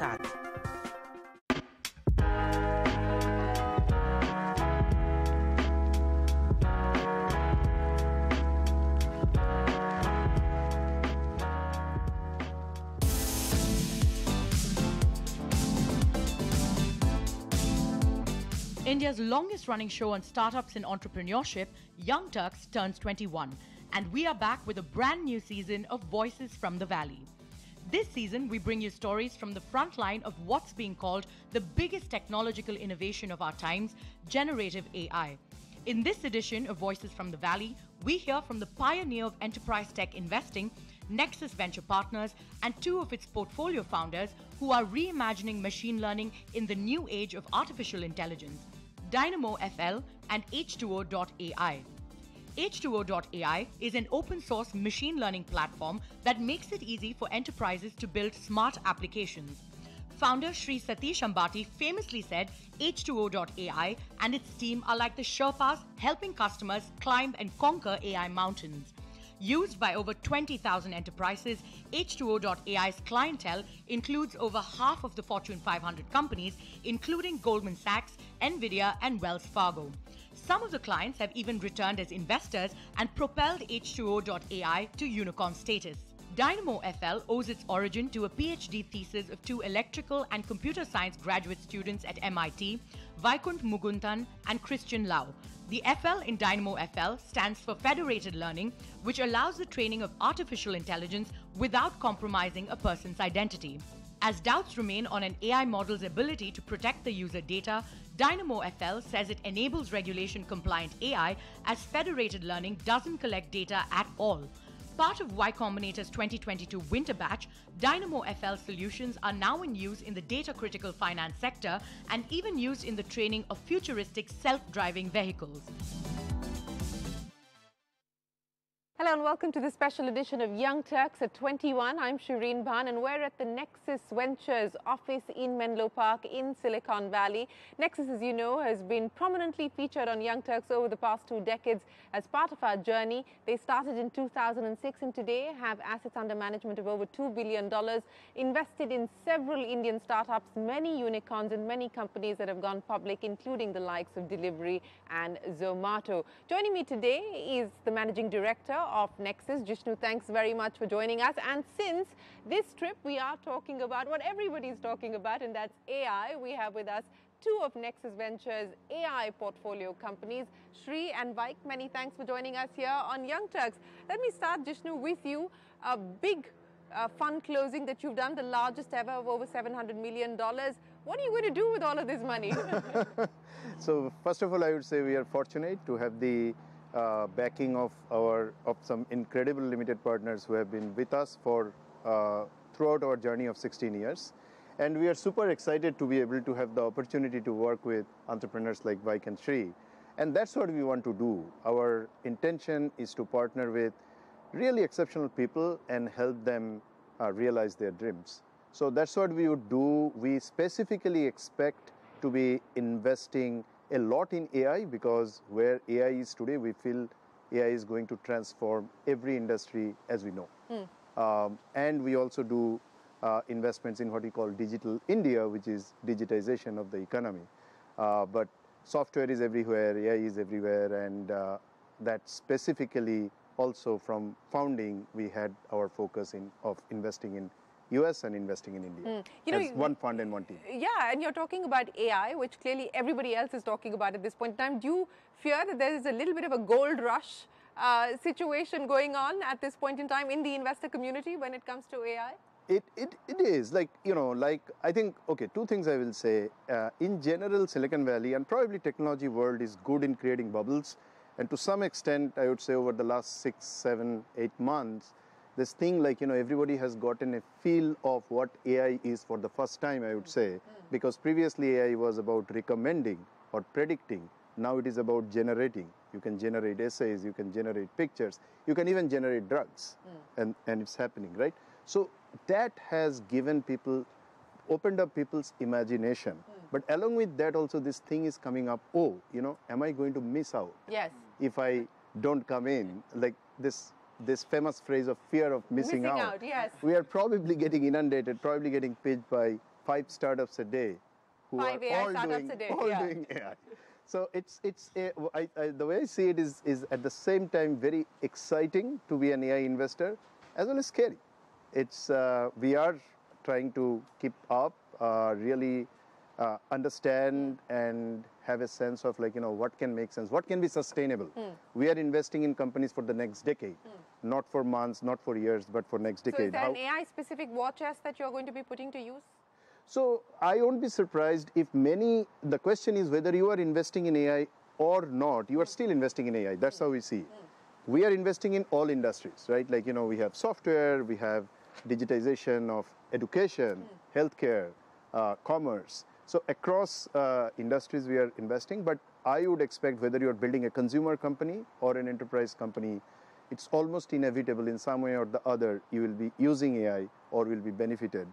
साथ India's longest running show on startups and entrepreneurship, Young Turks, turns 21. And we are back with a brand new season of Voices from the Valley. This season, we bring you stories from the front line of what's being called the biggest technological innovation of our times generative AI. In this edition of Voices from the Valley, we hear from the pioneer of enterprise tech investing, Nexus Venture Partners, and two of its portfolio founders who are reimagining machine learning in the new age of artificial intelligence. Dynamo FL, and H2O.ai. H2O.ai is an open source machine learning platform that makes it easy for enterprises to build smart applications. Founder Sri Satish Ambati famously said H2O.ai and its team are like the Sherpas helping customers climb and conquer AI mountains. Used by over 20,000 enterprises, H2O.ai's clientele includes over half of the Fortune 500 companies, including Goldman Sachs, Nvidia, and Wells Fargo. Some of the clients have even returned as investors and propelled H2O.ai to unicorn status. Dynamo FL owes its origin to a PhD thesis of two electrical and computer science graduate students at MIT, Vaikkunth Mugunthan and Christian Lau. The FL in Dynamo FL stands for Federated Learning, which allows the training of artificial intelligence without compromising a person's identity. As doubts remain on an AI model's ability to protect the user data, Dynamo FL says it enables regulation compliant AI as federated learning doesn't collect data at all. Part of Y Combinator's 2022 winter batch, Dynamo FL solutions are now in use in the data critical finance sector and even used in the training of futuristic self driving vehicles. Hello and welcome to the special edition of Young Turks at 21. I'm Shereen Bhan and we're at the Nexus Ventures office in Menlo Park in Silicon Valley. Nexus, as you know, has been prominently featured on Young Turks over the past two decades as part of our journey. They started in 2006 and today have assets under management of over $2 billion, invested in several Indian startups, many unicorns and many companies that have gone public, including the likes of Delhivery and Zomato. Joining me today is the managing director of Nexus. Jishnu, thanks very much for joining us. And since this trip, we are talking about what everybody's talking about, and that's AI. We have with us two of Nexus Ventures AI portfolio companies, Shri and Vaik. Many thanks for joining us here on Young Turks. Let me start, Jishnu, with you. A big uh, fund closing that you've done, the largest ever of over $700 million. What are you going to do with all of this money? so, first of all, I would say we are fortunate to have the uh, backing of our of some incredible limited partners who have been with us for uh, throughout our journey of 16 years. And we are super excited to be able to have the opportunity to work with entrepreneurs like Vaik and Shri. And that's what we want to do. Our intention is to partner with really exceptional people and help them uh, realize their dreams. So that's what we would do. We specifically expect to be investing a lot in AI because where AI is today, we feel AI is going to transform every industry as we know. Mm. Um, and we also do uh, investments in what we call digital India, which is digitization of the economy. Uh, but software is everywhere, AI is everywhere, and uh, that specifically also from founding, we had our focus in of investing in US and investing in India. Mm. You know, one fund and one team. Yeah, and you're talking about AI, which clearly everybody else is talking about at this point in time. Do you fear that there is a little bit of a gold rush uh, situation going on at this point in time in the investor community when it comes to AI? It, it, it is like, you know, like I think, okay, two things I will say. Uh, in general, Silicon Valley and probably technology world is good in creating bubbles. And to some extent, I would say over the last six, seven, eight months, this thing like, you know, everybody has gotten a feel of what AI is for the first time, I would say, because previously AI was about recommending or predicting. Now it is about generating. You can generate essays, you can generate pictures, you can even generate drugs, mm. and, and it's happening, right? So that has given people, opened up people's imagination. Mm. But along with that, also this thing is coming up. Oh, you know, am I going to miss out? Yes. If I don't come in, like this this famous phrase of fear of missing, missing out. out. Yes. We are probably getting inundated, probably getting pitched by five startups a day who Five are AI all startups doing a day, all yeah. doing AI. So it's it's a, I, I, the way I see it is is at the same time very exciting to be an AI investor, as well as scary. It's uh, we are trying to keep up, uh, really uh, understand and have a sense of like you know what can make sense, what can be sustainable. Hmm. We are investing in companies for the next decade, not for months, not for years, but for next So is decade. there How- an AI specific war chest that you're going to be putting to use? so I won't be surprised if many, the question is whether you are investing in AI or not, you are still investing in AI. That's how we see. We are investing in all industries, right? Like, you know, we have software, we have digitization of education, healthcare, uh, commerce. So across uh, industries we are investing, but I would expect whether you're building a consumer company or an enterprise company, it's almost inevitable in some way or the other you will be using AI or will be benefited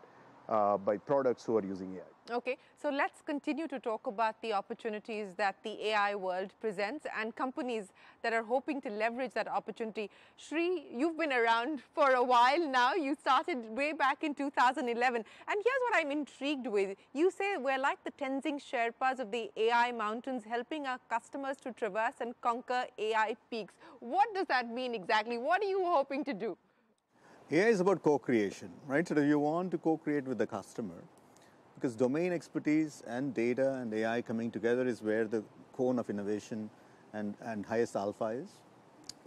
uh, by products who are using AI. Okay, so let's continue to talk about the opportunities that the AI world presents and companies that are hoping to leverage that opportunity. Shri, you've been around for a while now. You started way back in 2011. And here's what I'm intrigued with. You say we're like the Tenzing Sherpas of the AI mountains, helping our customers to traverse and conquer AI peaks. What does that mean exactly? What are you hoping to do? AI is about co-creation, right? So you want to co-create with the customer because domain expertise and data and AI coming together is where the cone of innovation and, and highest alpha is.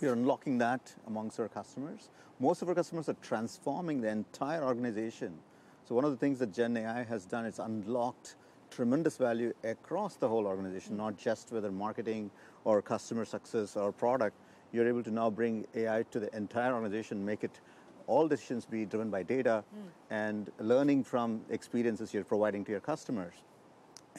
We are unlocking that amongst our customers. Most of our customers are transforming the entire organization. So one of the things that Gen AI has done is unlocked tremendous value across the whole organization, not just whether marketing or customer success or product. You're able to now bring AI to the entire organization, make it all decisions be driven by data and learning from experiences you're providing to your customers.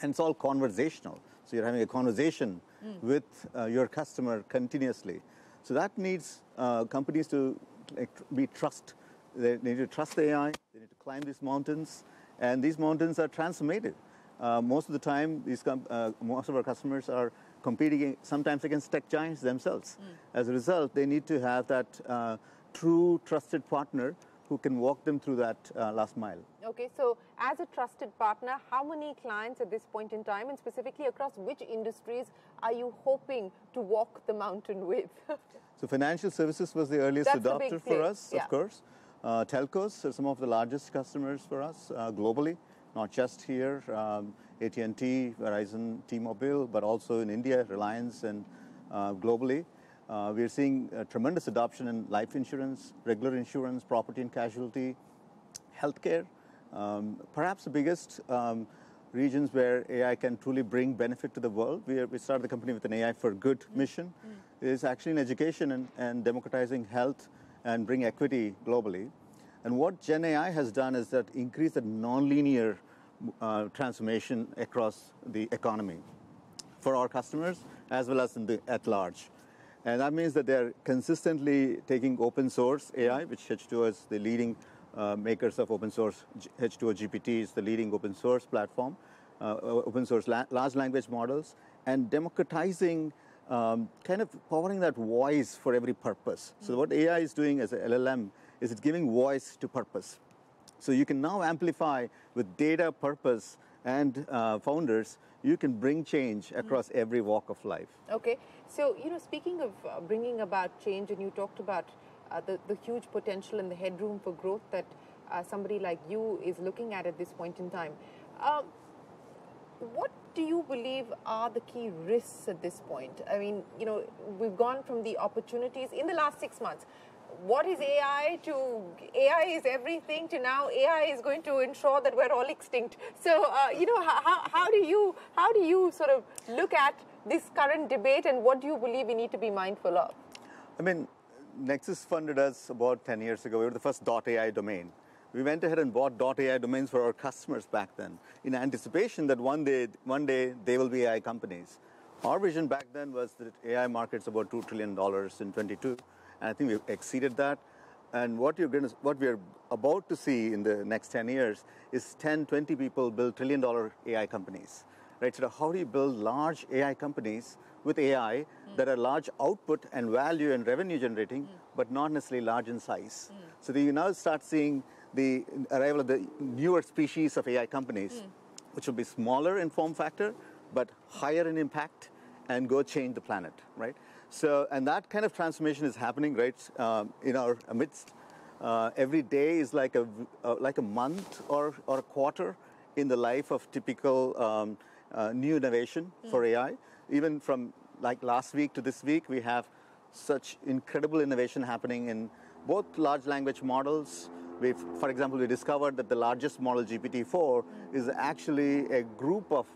And it's all conversational. So you're having a conversation with uh, your customer continuously. So that needs uh, companies to like, be trust. They need to trust the AI. They need to climb these mountains, and these mountains are transformative. Uh, most of the time, these uh, most of our customers are competing sometimes against tech giants themselves. As a result, they need to have that uh, true trusted partner who can walk them through that uh, last mile. Okay, so as a trusted partner, how many clients at this point in time, and specifically across which industries, are you hoping to walk the mountain with? So financial services was the earliest That's adopter for us, yeah. of course. Uh, telcos are some of the largest customers for us uh, globally, not just here. Um, AT&T, Verizon, T-Mobile, but also in India, Reliance, and uh, globally. Uh, we are seeing tremendous adoption in life insurance, regular insurance, property and casualty, healthcare. Um, perhaps the biggest um, regions where AI can truly bring benefit to the world. We, are, we started the company with an AI for good mission. Is actually in education and, and democratizing health and bring equity globally. And what Gen AI has done is that increase the nonlinear uh, transformation across the economy for our customers as well as in the at large. And that means that they're consistently taking open source AI, which H2O is the leading uh, makers of open source. G- H2O GPT is the leading open source platform, uh, open source la- large language models, and democratizing, um, kind of powering that voice for every purpose. So what AI is doing as a LLM is it's giving voice to purpose. So you can now amplify with data, purpose, and uh, founders. You can bring change across every walk of life. Okay, so you know, speaking of uh, bringing about change, and you talked about uh, the the huge potential and the headroom for growth that uh, somebody like you is looking at at this point in time. Um, what do you believe are the key risks at this point? I mean, you know, we've gone from the opportunities in the last six months. What is AI to AI is everything to now AI is going to ensure that we're all extinct. So, uh, you know, how, how, do you how do you sort of look at this current debate and what do you believe we need to be mindful of? I mean, Nexus funded us about 10 years ago. We were the first .ai domain. We went ahead and bought .ai domains for our customers back then in anticipation that one day, one day they will be AI companies. Our vision back then was that AI market's about $2 trillion in 22, and I think we've exceeded that. And what, you're going to, what we're about to see in the next 10 years is 10, 20 people build trillion dollar AI companies. Right? So how do you build large AI companies with AI that are large output and value and revenue generating, but not necessarily large in size? So you now start seeing the arrival of the newer species of AI companies, which will be smaller in form factor, but higher in impact and go change the planet, right? So, and that kind of transformation is happening, right, um, in our midst. Uh, every day is like a, uh, like a month or, or a quarter in the life of typical um, uh, new innovation for AI. Even from like last week to this week, we have such incredible innovation happening in both large language models. We've, for example, we discovered that the largest model, GPT-4, is actually a group of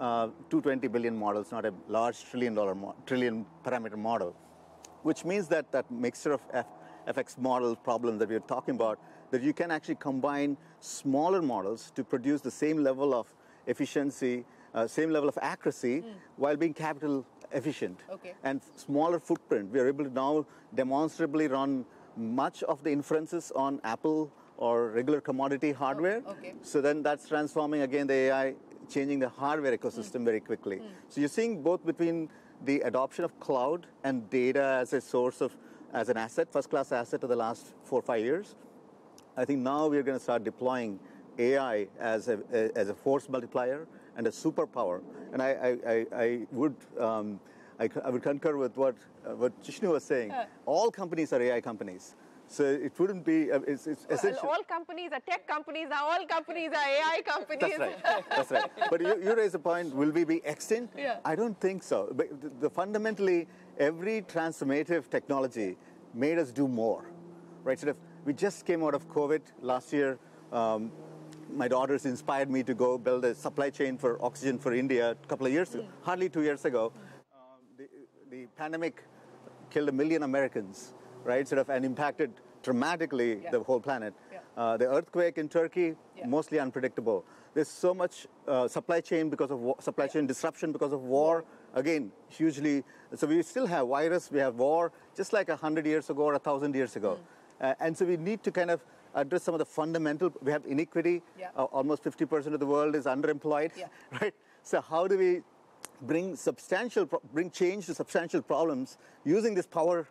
uh, 220 billion models, not a large trillion dollar mo- trillion parameter model, which means that that mixture of F- FX model problem that we are talking about, that you can actually combine smaller models to produce the same level of efficiency, uh, same level of accuracy, while being capital efficient Okay. and smaller footprint. We are able to now demonstrably run much of the inferences on Apple or regular commodity hardware. okay. So then that's transforming again the AI, changing the hardware ecosystem very quickly. So you're seeing both between the adoption of cloud and data as a source of, as an asset, first class asset of the last four or five years. I think now we're going to start deploying AI as a, a- as a force multiplier and a superpower. And I, I, I, I would um, I, I would concur with what uh, what Jishnu was saying. All companies are AI companies, so it wouldn't be. Uh, it's, it's Well, essential. all companies are tech companies now. All companies are AI companies. That's right. That's right. But you, you raise a point. Will we be extinct? Yeah. I don't think so. But the, the fundamentally, every transformative technology made us do more, right? Sort of. We just came out of COVID last year. Um, my daughters inspired me to go build a supply chain for oxygen for India a couple of years ago, hardly two years ago. Um, the, the pandemic killed a million Americans, right? Sort of, and impacted dramatically Yeah. the whole planet. Yeah. Uh, the earthquake in Turkey, Yeah. mostly unpredictable. There's so much uh, supply chain because of supply chain disruption because of war. Again, hugely. So we still have virus, we have war, just like a hundred years ago or a thousand years ago. Hmm. Uh, and so we need to kind of address some of the fundamental. We have inequity. Yeah. Uh, almost 50% of the world is underemployed. Right. So how do we bring substantial, pro- bring change to substantial problems using this power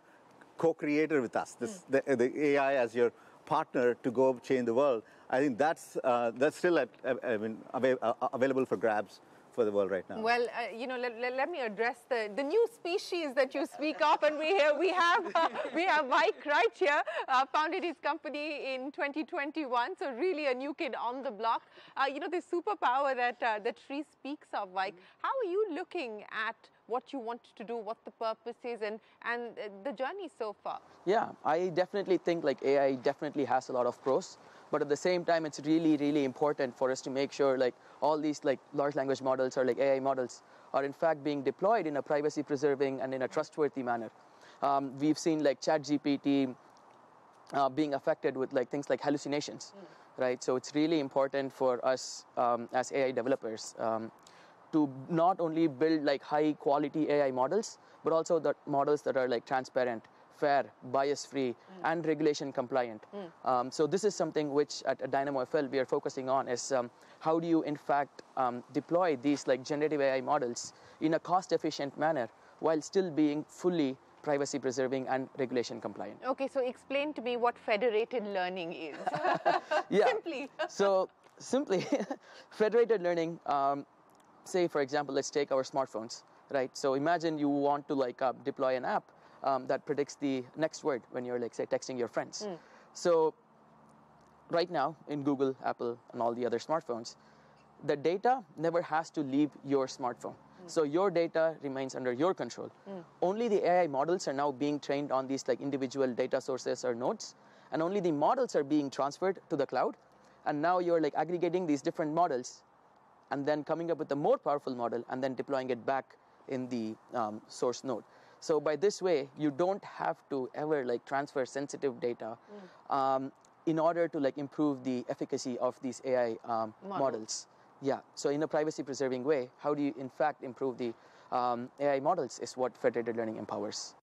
co-creator with us, this, the, the AI as your partner to go change the world. I think that's uh, that's still at, I I mean, uh, available for grabs for the world right now. Well, uh, you know, let, let, let me address the, the new species that you speak of, and we have we have we have Mike right here, uh, founded his company in 2021, so really a new kid on the block. Uh, you know, the superpower that uh, that Sri speaks of, Mike. How are you looking at what you want to do, what the purpose is, and and uh, the journey so far? Yeah, I definitely think like AI definitely has a lot of pros, but at the same time, it's really, really important for us to make sure like all these like large language models or like AI models are in fact being deployed in a privacy preserving and in a trustworthy manner. Um, we've seen like ChatGPT uh, being affected with like things like hallucinations, right? So it's really important for us um, as AI developers um, to not only build like high quality AI models, but also the models that are like transparent, fair, bias free, and regulation compliant. Um, so this is something which at, at Dynamo FL we are focusing on is um, how do you in fact um, deploy these like generative AI models in a cost efficient manner while still being fully privacy preserving and regulation compliant. Okay, so explain to me what federated learning is. Yeah. Simply. so simply, federated learning. Say, for example, let's take our smartphones, right? So imagine you want to like uh, deploy an app um, that predicts the next word when you're like say texting your friends. So right now in Google, Apple, and all the other smartphones, the data never has to leave your smartphone. So your data remains under your control. Only the AI models are now being trained on these like individual data sources or nodes, and only the models are being transferred to the cloud. And now you're like aggregating these different models, and then coming up with a more powerful model, and then deploying it back in the um, source node. So by this way, you don't have to ever like transfer sensitive data um, in order to like improve the efficacy of these AI um, models. Yeah. So in a privacy preserving way, how do you in fact improve the um, AI models is what federated learning empowers.